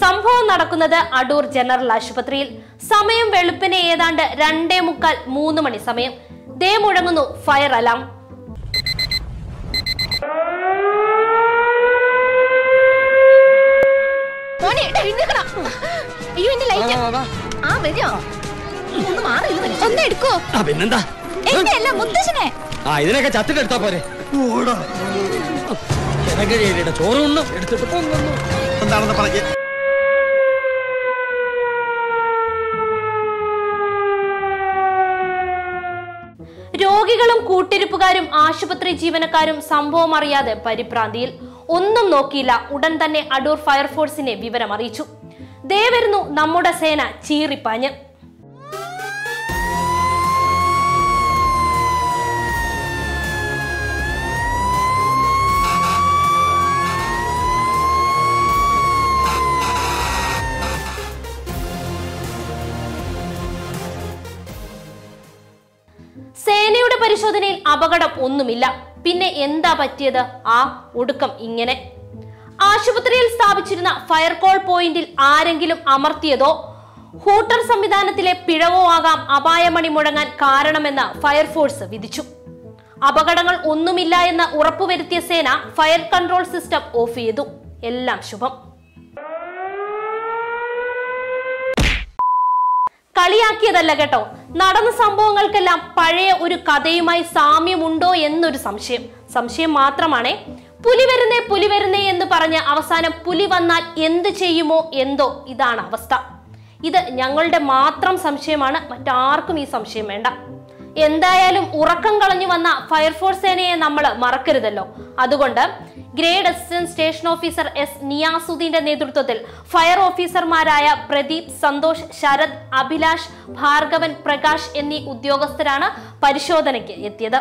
സംഭവം നടക്കുന്നത് അടൂർ ജനറൽ ആശുപത്രിയിൽ. സമയം വെളുപ്പിന് ഏതാണ്ട് രണ്ടേ മുക്കാൽ മൂന്ന് മണി സമയം. ദേ മുഴങ്ങുന്നു ഫയർ അലാം. ചത്തിട്ടെടുത്താ എടാ, എഴുന്നേക്കടാ. അയ്യോ എന്റെ ലൈറ്റ് ആ വരോ ഒന്ന് മാറി ഒന്ന് എടുക്കോ. ആ പിന്നെന്താ? എന്റെ അല്ല മുത്തശ്ശനെ. ആ ഇതിനൊക്കെ ചത്തിട്ട് എടുത്താ പോരെ. ജനകഴിയുടെ ചോറ് ഉണ്ണും എടുത്തിട്ട് എന്താണെന്ന് പറഞ്ഞ്. രോഗികളും കൂട്ടിരിപ്പുകാരും ആശുപത്രി ജീവനക്കാരും സംഭവം അറിയാതെ പരിഭ്രാന്തിയിൽ. ഒന്നും നോക്കിയില്ല. ഉടൻ തന്നെ അടൂർ ഫയർഫോഴ്സിനെ വിവരം അറിയിച്ചു ദേ വരുന്നു നമ്മുടെ സേന ചീറിപ്പാഞ്ഞ്. സേനയുടെ പരിശോധനയിൽ അപകടം ഒന്നുമില്ല. പിന്നെ എന്താ പറ്റിയത്? ആ ഒടുക്കം ഇങ്ങനെ. ആശുപത്രിയിൽ സ്ഥാപിച്ചിരുന്ന ഫയർ കോൾ പോയിന്റിൽ ആരെങ്കിലും അമർത്തിയതോ? ഹൂട്ടർ സംവിധാനത്തിലെ പിഴവോ ആകാം അപായമണി മുഴങ്ങാൻ കാരണമെന്ന് ഫയർഫോഴ്സ് വിധിച്ചു. അപകടങ്ങൾ ഒന്നുമില്ല എന്ന് ഉറപ്പുവരുത്തിയ സേന ഫയർ കൺട്രോൾ സിസ്റ്റം ഓഫ് ചെയ്തു. എല്ലാം ശുഭം. കളിയാക്കിയതല്ല കേട്ടോ. നടന്ന സംഭവങ്ങൾക്കെല്ലാം പഴയ ഒരു കഥയുമായി സാമ്യമുണ്ടോ എന്നൊരു സംശയം. സംശയം മാത്രമാണ്. പുലി വരുന്നേ പുലി വരുന്നേ എന്ന് പറഞ്ഞ് അവസാനം പുലി വന്നാൽ എന്ത് ചെയ്യുമോ എന്തോ ഇതാണ് അവസ്ഥ. ഇത് ഞങ്ങളുടെ മാത്രം സംശയമാണ്. മറ്റാർക്കും ഈ സംശയം വേണ്ട. എന്തായാലും ഉറക്കം കളഞ്ഞു വന്ന ഫയർഫോഴ്സ് സേനയെ നമ്മൾ മറക്കരുതല്ലോ. അതുകൊണ്ട് grade assistant station officer S നിയാസുദ്ദീന്റെ നേതൃത്വത്തിൽ ഫയർ ഓഫീസർമാരായ പ്രദീപ് സന്തോഷ് ശരത് അഭിലാഷ് ഭാർഗവൻ പ്രകാശ് എന്നീ ഉദ്യോഗസ്ഥരാണ് പരിശോധനയ്ക്ക് എത്തിയത്.